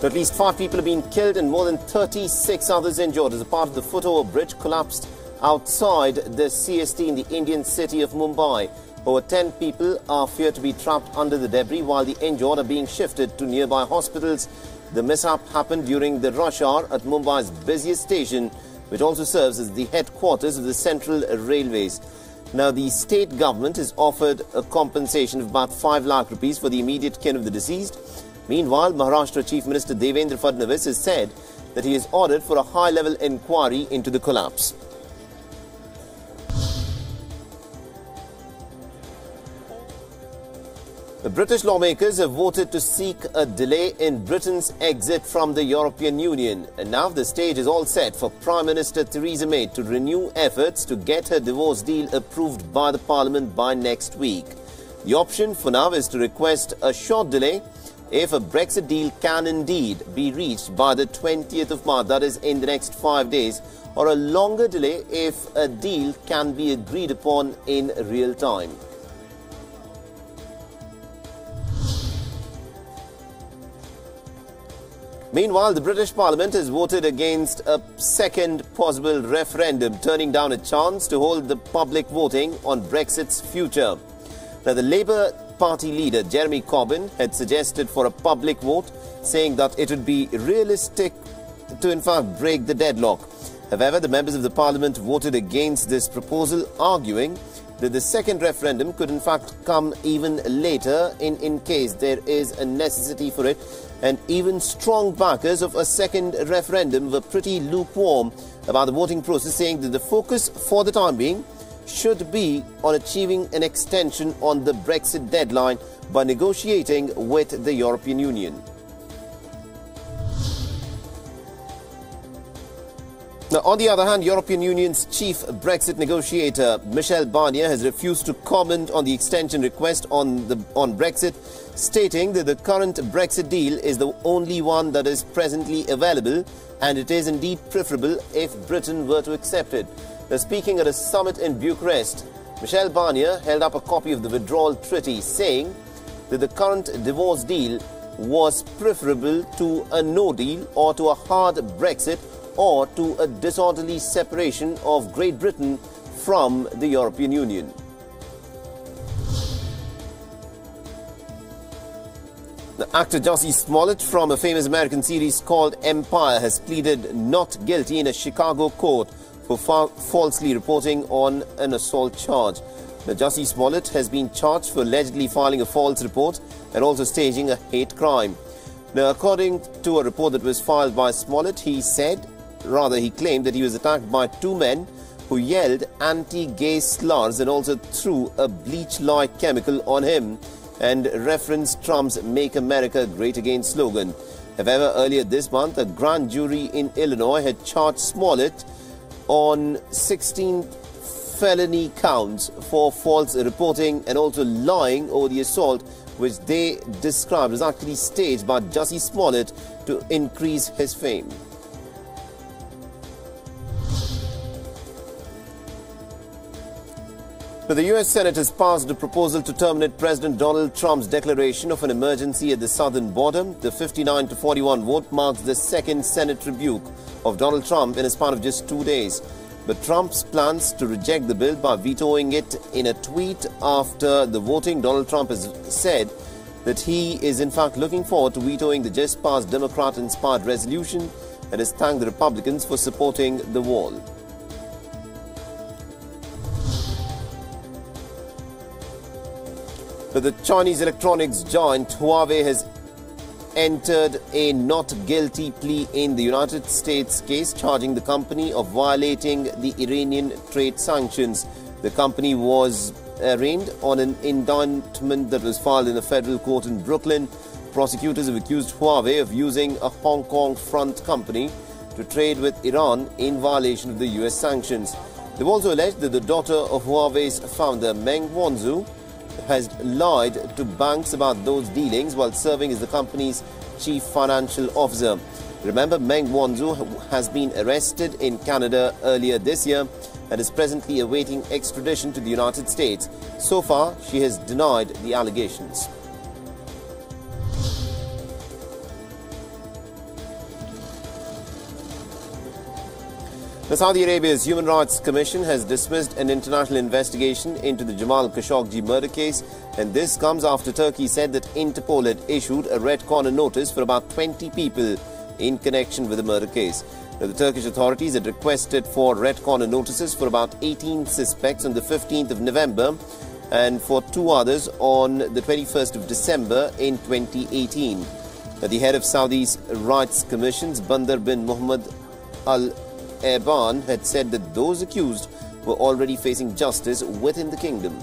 At least five people have been killed and more than 36 others injured as a part of the footover bridge collapsed outside the CST in the Indian city of Mumbai. Over 10 people are feared to be trapped under the debris while the injured are being shifted to nearby hospitals. The mishap happened during the rush hour at Mumbai's busiest station, which also serves as the headquarters of the Central Railways. Now, the state government has offered a compensation of about 5 lakh rupees for the immediate kin of the deceased. Meanwhile, Maharashtra Chief Minister Devendra Fadnavis has said that he has ordered for a high-level inquiry into the collapse. The British lawmakers have voted to seek a delay in Britain's exit from the European Union. And now the stage is all set for Prime Minister Theresa May to renew efforts to get her divorce deal approved by the Parliament by next week. The option for now is to request a short delay if a Brexit deal can indeed be reached by the 20th of March, that is in the next five days, or a longer delay if a deal can be agreed upon in real time. Meanwhile, the British Parliament has voted against a second possible referendum, turning down a chance to hold the public voting on Brexit's future. Now, the Labour Party leader Jeremy Corbyn had suggested for a public vote, saying that it would be realistic to in fact break the deadlock. However, the members of the parliament voted against this proposal, arguing that the second referendum could in fact come even later in, in case there is a necessity for it. And even strong backers of a second referendum were pretty lukewarm about the voting process, saying that the focus for the time being should be on achieving an extension on the Brexit deadline by negotiating with the European Union. Now, on the other hand, European Union's chief Brexit negotiator Michel Barnier has refused to comment on the extension request on, the, on Brexit, stating that the current Brexit deal is the only one that is presently available and it is indeed preferable if Britain were to accept it. Now, speaking at a summit in Bucharest, Michel Barnier held up a copy of the withdrawal treaty, saying that the current divorce deal was preferable to a no deal or to a hard Brexit or to a disorderly separation of Great Britain from the European Union. The actor Jussie Smollett from a famous American series called Empire has pleaded not guilty in a Chicago court for fa falsely reporting on an assault charge. Jussie Smollett has been charged for allegedly filing a false report and also staging a hate crime. Now, according to a report that was filed by Smollett, he said, rather, he claimed that he was attacked by two men who yelled anti-gay slurs and also threw a bleach-like chemical on him and referenced Trump's Make America Great Again slogan. However, earlier this month, a grand jury in Illinois had charged Smollett on 16 felony counts for false reporting and also lying over the assault, which they described as actually staged by Jussie Smollett to increase his fame. The U.S. Senate has passed a proposal to terminate President Donald Trump's declaration of an emergency at the southern border. The 59 to 41 vote marks the second Senate rebuke of Donald Trump in a span of just two days. But Trump's plans to reject the bill by vetoing it in a tweet after the voting, Donald Trump has said that he is in fact looking forward to vetoing the just passed Democrat inspired resolution and has thanked the Republicans for supporting the wall. The Chinese electronics giant Huawei has entered a not guilty plea in the United States case charging the company of violating the Iranian trade sanctions. The company was arraigned on an indictment that was filed in a federal court in Brooklyn. Prosecutors have accused Huawei of using a Hong Kong front company to trade with Iran in violation of the US sanctions. They've also alleged that the daughter of Huawei's founder, Meng Wanzhou, has lied to banks about those dealings while serving as the company's chief financial officer. Remember, Meng Wanzhou has been arrested in Canada earlier this year and is presently awaiting extradition to the United States. So far, she has denied the allegations. The Saudi Arabia's Human Rights Commission has dismissed an international investigation into the Jamal Khashoggi murder case, and this comes after Turkey said that Interpol had issued a red corner notice for about 20 people in connection with the murder case. Now, the Turkish authorities had requested for red corner notices for about 18 suspects on the 15th of November and for two others on the 21st of December in 2018. Now, the head of Saudi's Rights Commissions, Bandar bin Muhammad Al Aiban had said that those accused were already facing justice within the kingdom.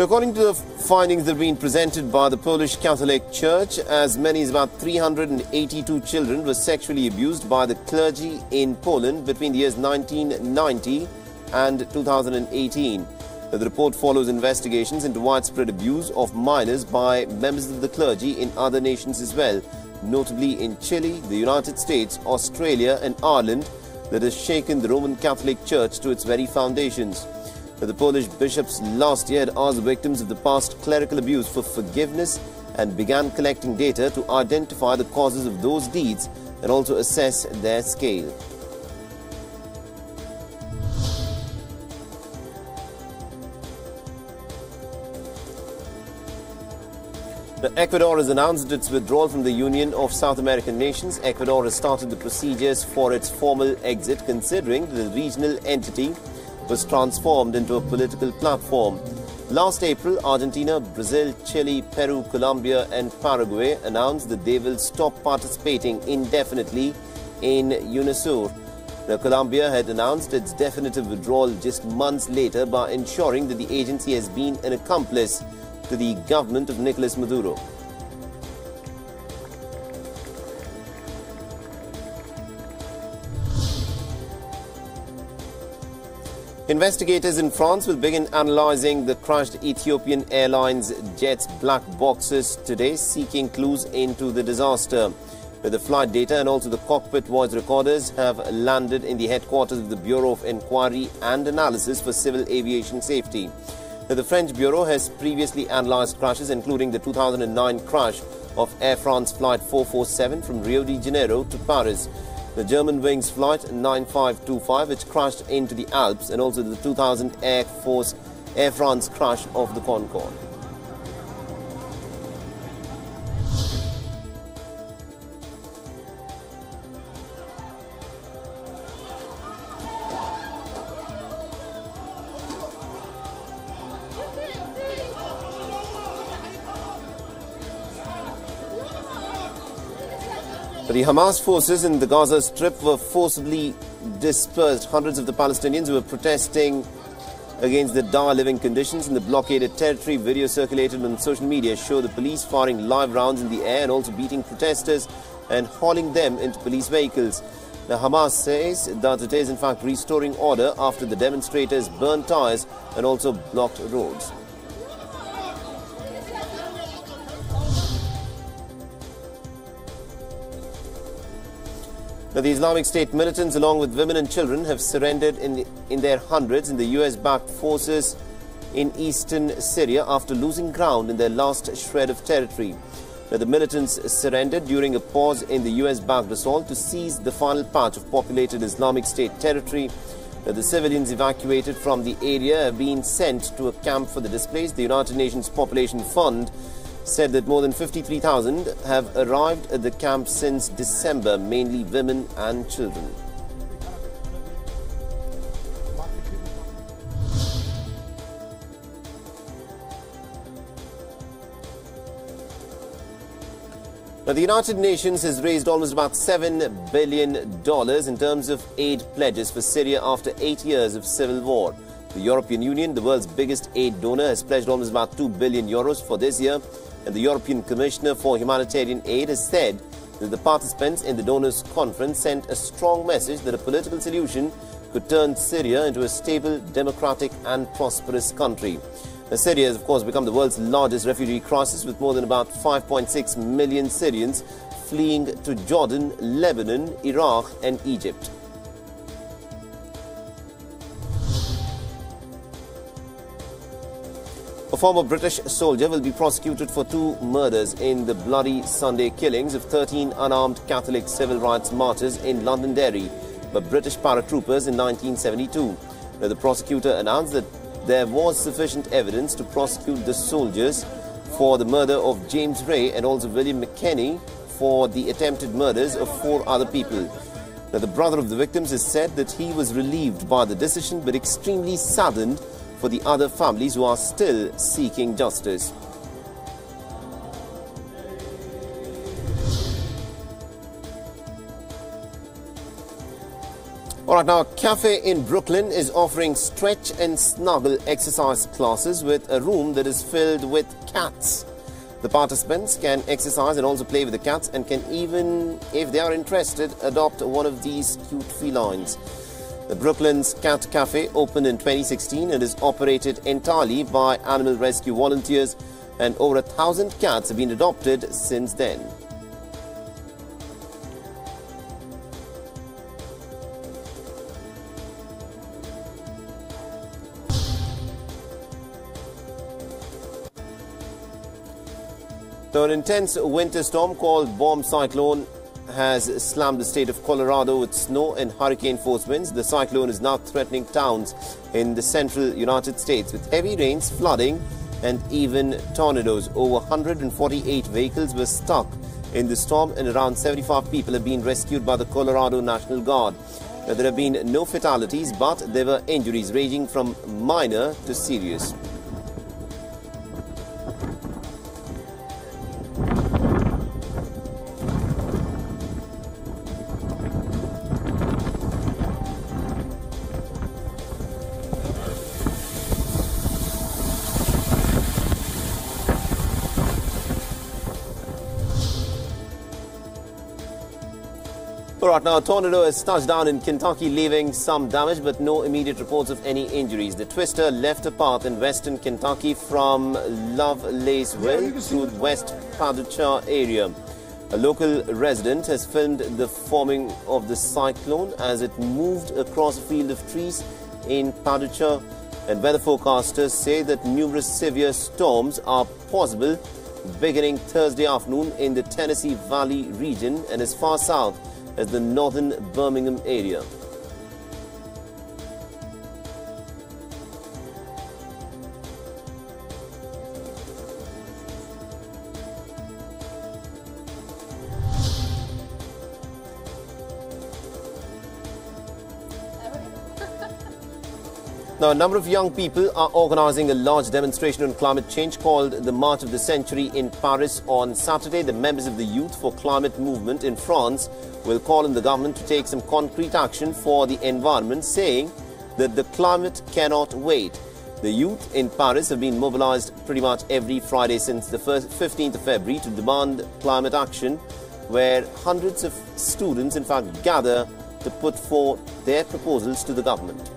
According to the findings that have been presented by the Polish Catholic Church, as many as about 382 children were sexually abused by the clergy in Poland between the years 1990 and 2018. The report follows investigations into widespread abuse of minors by members of the clergy in other nations as well, notably in Chile, the United States, Australia and Ireland that has shaken the Roman Catholic Church to its very foundations. The Polish bishops last year had asked victims of the past clerical abuse for forgiveness and began collecting data to identify the causes of those deeds and also assess their scale. Ecuador has announced its withdrawal from the Union of South American Nations. Ecuador has started the procedures for its formal exit, considering the regional entity was transformed into a political platform. Last April, Argentina, Brazil, Chile, Peru, Colombia, and Paraguay announced that they will stop participating indefinitely in UNASUR. Now, Colombia had announced its definitive withdrawal just months later by ensuring that the agency has been an accomplice to the government of Nicolas Maduro. Investigators in France will begin analyzing the crushed Ethiopian Airlines jet's black boxes today, seeking clues into the disaster. The flight data and also the cockpit voice recorders have landed in the headquarters of the Bureau of Inquiry and Analysis for Civil Aviation Safety. The French Bureau has previously analyzed crashes, including the 2009 crash of Air France Flight 447 from Rio de Janeiro to Paris, the Germanwings Flight 9525, which crashed into the Alps, and also the 2000 Air Force Air France crash of the Concorde. The Hamas forces in the Gaza Strip were forcibly dispersed. Hundreds of the Palestinians were protesting against the dire living conditions in the blockaded territory. Video circulated on social media show the police firing live rounds in the air and also beating protesters and hauling them into police vehicles. The Hamas says that it is in fact restoring order after the demonstrators burned tires and also blocked roads. Now, the Islamic State militants, along with women and children, have surrendered in, the, in their hundreds in the US-backed forces in eastern Syria after losing ground in their last shred of territory. Now, the militants surrendered during a pause in the US-backed assault to seize the final patch of populated Islamic State territory. Now, the civilians evacuated from the area have been sent to a camp for the displaced. The United Nations Population Fund said that more than 53,000 have arrived at the camp since December, mainly women and children. Now, the United Nations has raised almost about $7 billion in terms of aid pledges for Syria after eight years of civil war. The European Union, the world's biggest aid donor, has pledged almost about 2 billion euros for this year and the European Commissioner for Humanitarian Aid has said that the participants in the donors' conference sent a strong message that a political solution could turn Syria into a stable, democratic and prosperous country. Now, Syria has, of course, become the world's largest refugee crisis with more than about 5.6 million Syrians fleeing to Jordan, Lebanon, Iraq and Egypt. Former British soldier will be prosecuted for two murders in the bloody Sunday killings of 13 unarmed Catholic civil rights martyrs in Londonderry by British paratroopers in 1972. Now, the prosecutor announced that there was sufficient evidence to prosecute the soldiers for the murder of James Wray and also William McKinney for the attempted murders of four other people. Now, the brother of the victims has said that he was relieved by the decision but extremely saddened for the other families who are still seeking justice. All right, now, a cafe in Brooklyn is offering stretch and snuggle exercise classes with a room that is filled with cats. The participants can exercise and also play with the cats and can even, if they are interested, adopt one of these cute felines. The Brooklyn's Cat Cafe opened in 2016 and is operated entirely by animal rescue volunteers and over a thousand cats have been adopted since then. So an intense winter storm called Bomb Cyclone has slammed the state of Colorado with snow and hurricane force winds. The cyclone is now threatening towns in the central United States with heavy rains, flooding, and even tornadoes. Over 148 vehicles were stuck in the storm, and around 75 people have been rescued by the Colorado National Guard. Now, there have been no fatalities, but there were injuries ranging from minor to serious. Right, now a tornado has touched down in Kentucky, leaving some damage, but no immediate reports of any injuries. The twister left a path in western Kentucky from Lovelaceville through West Paducah area. A local resident has filmed the forming of the cyclone as it moved across a field of trees in Paducah. And weather forecasters say that numerous severe storms are possible beginning Thursday afternoon in the Tennessee Valley region and as far south as the northern Birmingham area. Now, a number of young people are organizing a large demonstration on climate change called the March of the Century in Paris on Saturday. The members of the Youth for Climate movement in France will call on the government to take some concrete action for the environment, saying that the climate cannot wait. The youth in Paris have been mobilized pretty much every Friday since the 15th of February to demand climate action, where hundreds of students, in fact, gather to put forth their proposals to the government.